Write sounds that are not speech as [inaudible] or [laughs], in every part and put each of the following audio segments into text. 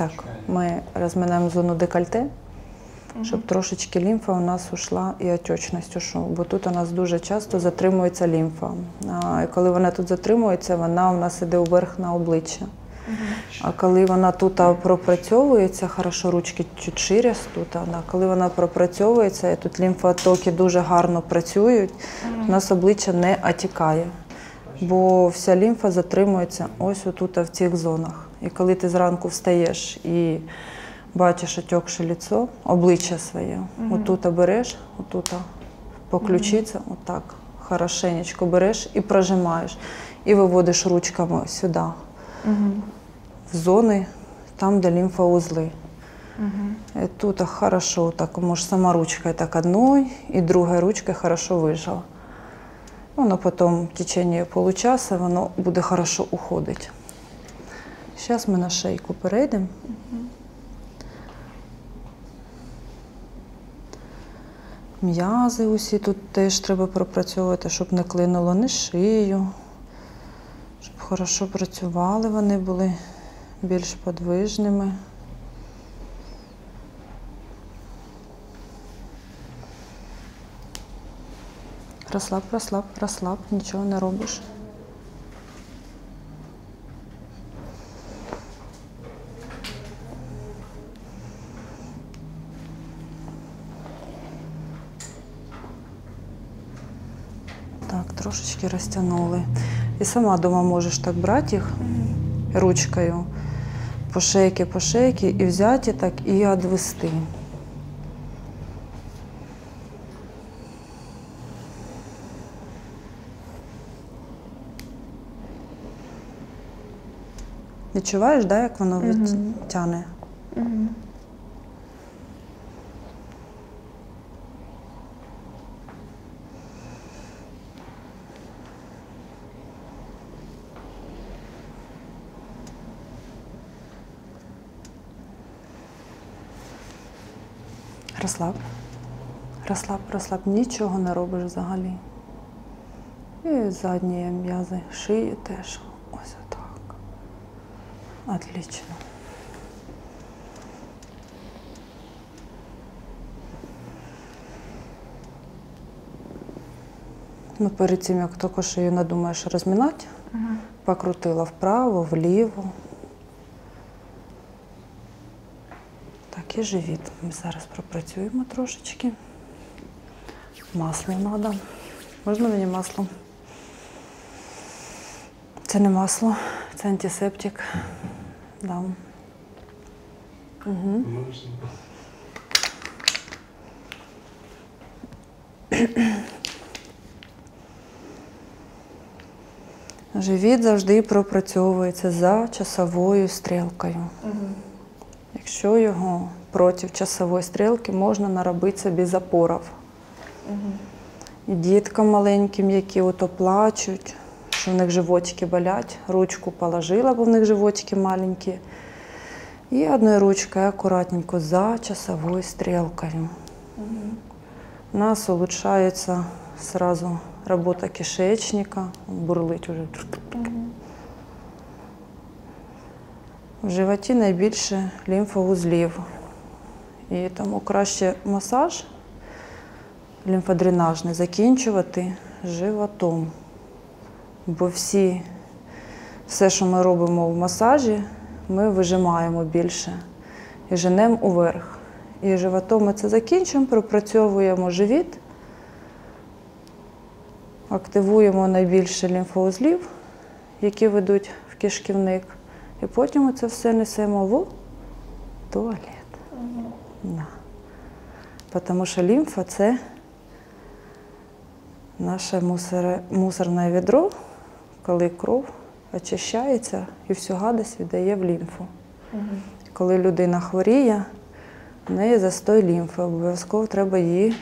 Так, ми розминаємо зону декольте, щоб трошечки лімфа у нас ушла і отечність ушла. Бо тут у нас дуже часто затримується лімфа. А, і коли вона тут затримується, вона у нас іде вверх на обличчя. А коли вона тут пропрацьовується, хорошо, ручки чуть шире тут, а коли вона пропрацьовується, і тут лімфотоки дуже гарно працюють, у нас обличчя не отікає. Бо вся лімфа затримується ось отут в цих зонах. І коли ти зранку встаєш і бачиш отекше ліцо, обличчя своє, отут береш, отут по ключиці, отак, хорошенечко береш і прожимаєш, і виводиш ручками сюди, в зони, там, де лімфоузли. І тут хорошо, так, може, сама ручка так одною, і друга ручка хорошо вижала. Воно потім в течение получаса воно буде хорошо уходити. Зараз ми на шейку перейдемо. М'язи усі тут теж треба пропрацьовувати, щоб не клинуло ні шию, щоб хорошо працювали вони були більш подвижними. Розслаб, розслаб, розслаб, нічого не робиш. Так, трошечки розтягнули. І сама дома можеш так брати їх ручкою по шейки, по шейки і взяти так і відвести. Відчуваєш, да, як воно відтягне? Розслаб. Розслаб, розслаб. Нічого не робиш взагалі. І задні м'язи шиї теж. Отлично. Ну, перед цим, як тільки шию надумаєш розминати, покрутила вправо, вліво. Так, і живіт. Ми зараз пропрацюємо трошечки. Масло треба. Можна мені масло? Це не масло, це антисептик. Дам. Угу. Живіт завжди пропрацьовується за часовою стрілкою. Якщо його проти часової стрілки можна наробити собі запоров. І діткам маленьким, які ото плачуть, що в них животики болять, ручку положила, бо в них животики маленькі. І одною ручкою акуратненько за часовою стрілкою. У нас улучшається сразу робота кишечника, бурлить уже. В животі найбільше лімфоузлів. І тому краще масаж лімфодренажний закінчувати животом. Бо всі, все, що ми робимо в масажі, ми вижимаємо більше і женемо уверх. І животом ми це закінчимо, пропрацьовуємо живіт, активуємо найбільше лімфоузлів, які ведуть в кишківник. І потім це все несемо в туалет. Да. Тому що лімфа це наше мусорне відро, коли кров очищається і всю гадость віддає в лімфу. Коли людина хворіє, в неї застой лімфи. Обов'язково треба її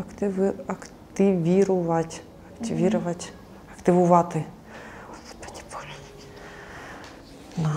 активи, активірувати, активірувати, активувати. Да.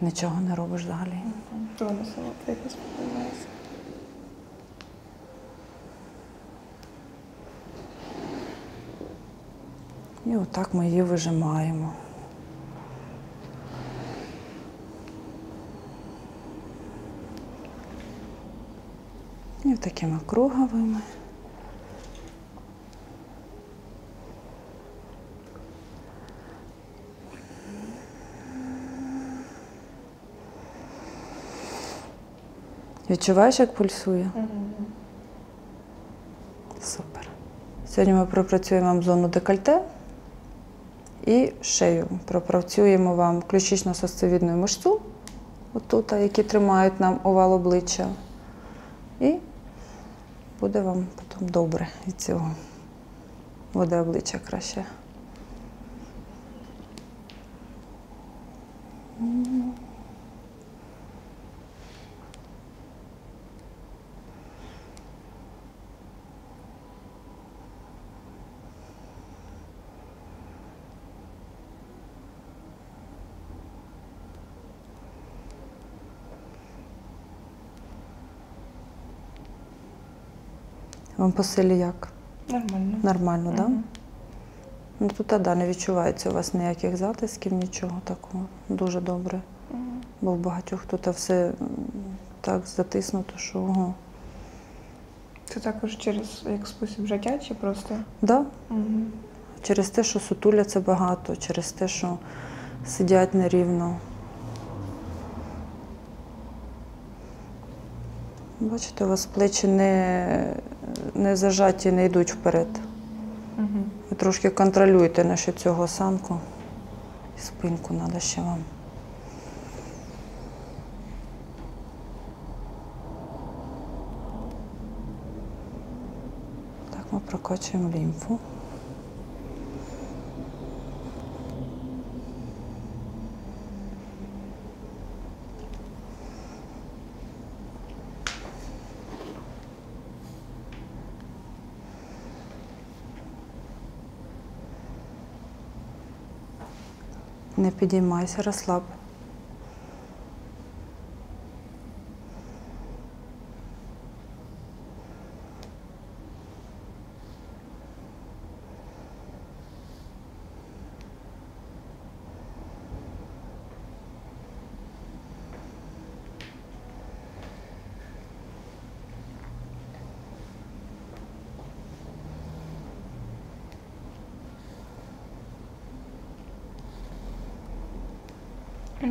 Нічого не робиш взагалі. Тонусом якось подивилася. І отак ми її вижимаємо. І такими круговими. Відчуваєш, як пульсує? Супер. Сьогодні ми пропрацюємо зону декольте і шею. Пропрацюємо вам ключично-сосцевідну мишцю, отут, які тримають нам овал обличчя. І буде вам потім добре від цього. Буде обличчя краще. Вам по силі як? Нормально. Нормально, так? Да? Ну тут а, да, не відчувається у вас ніяких затисків, нічого такого. Дуже добре. Мгм. Бо в багатьох тут все так затиснуто, що ого. Це також через як спосіб життя чи просто? Да? Мгм. Через те, що сутуляться багато, через те, що сидять нерівно. Бачите, у вас плечі не, не зажаті, не йдуть вперед. Угу. Ви трошки контролюйте нашу цього осанку. І спинку треба ще вам. Так, ми прокачуємо лімфу. Не підіймайся, розслаб.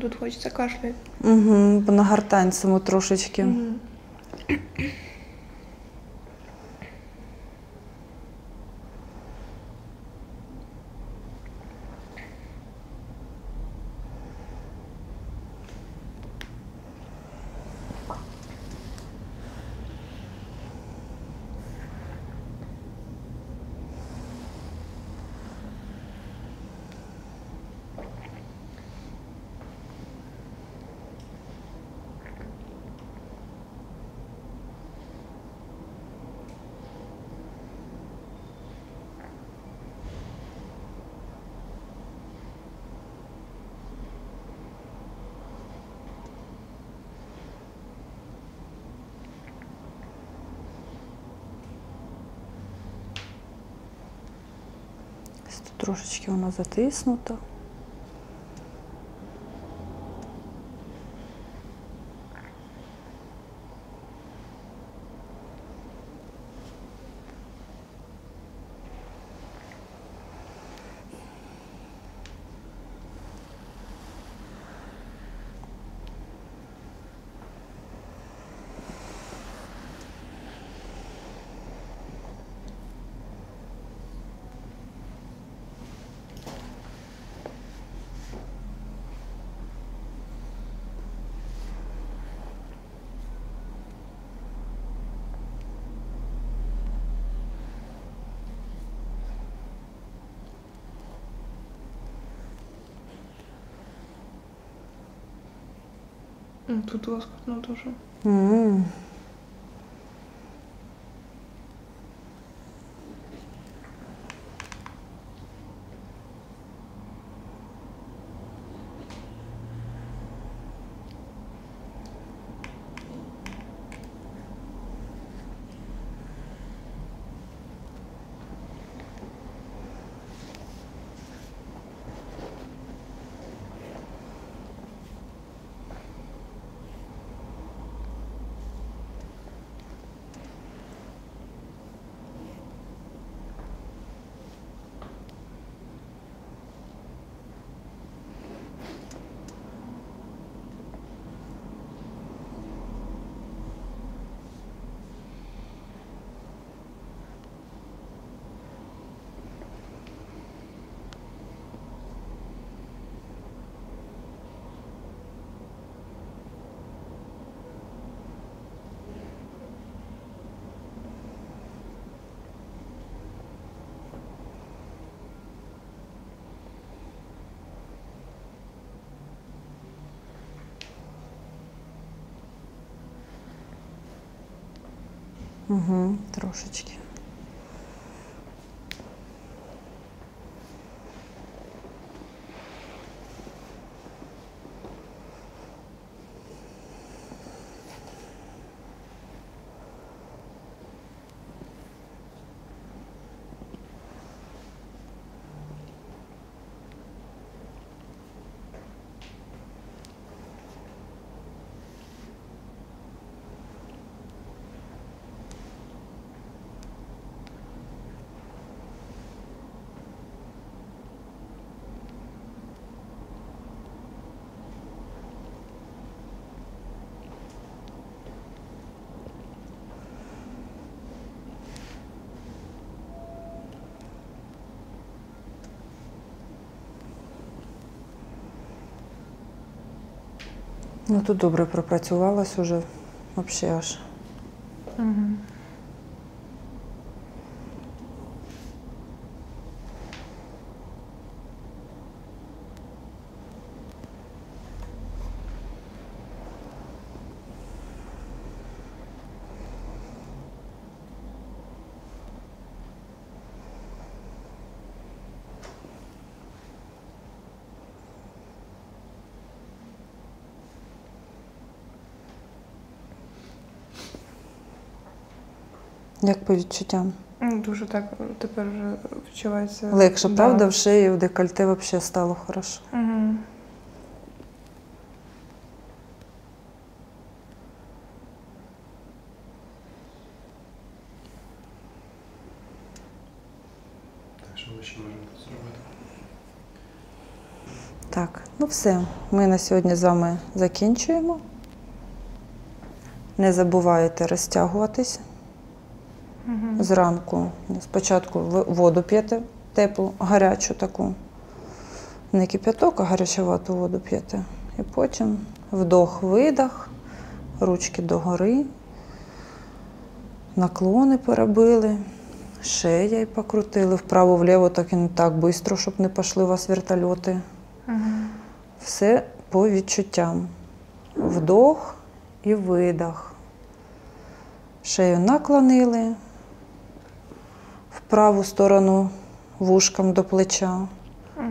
Тут хочеться кашляти. Угу, бо на гартанцему трошечки. Мгм. Тут трошечки воно затиснуто. Тут лоскутно дуже. м Угу, трошечки. Ну тут добре пропрацювалась уже. Взагалі аж. Угу. Як по відчуттям? Ну, Дуже так тепер вже відчувається. Легше, да. правда, в шиї, в декольте взагалі стало хорошо. Угу. Так, що ми ще можемо тут зробити? Так, ну все. Ми на сьогодні з вами закінчуємо. Не забувайте розтягуватись. Зранку спочатку воду п'єте теплу, гарячу таку. Не кип'яток, а гарячувату воду п'єте. І потім вдох, видох, ручки догори, наклони перебили, шея й покрутили вправо-вліво, так і не так швидко, щоб не пішли у вас вертольоти. Угу. Все по відчуттям. Вдох і видох. Шею наклонили праву сторону вушком до плеча.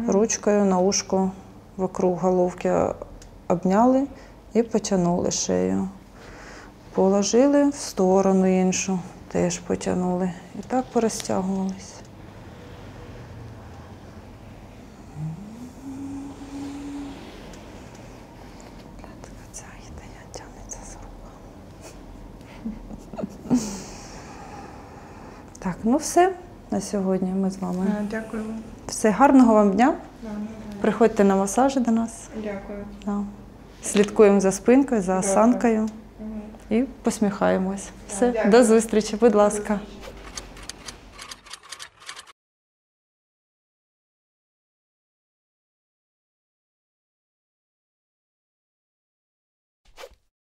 Ручкою на ушко вокруг головки обняли і потягнули шею. Положили в сторону іншу, теж потягнули. І так руку. [laughs] Так, ну все на сьогодні. Ми з вами. Дякую. вам. Все, гарного вам дня. Приходьте на масажі до нас. Дякую. Да. Слідкуємо за спинкою, за осанкою і посміхаємось. Все, Дякую. до зустрічі, будь ласка.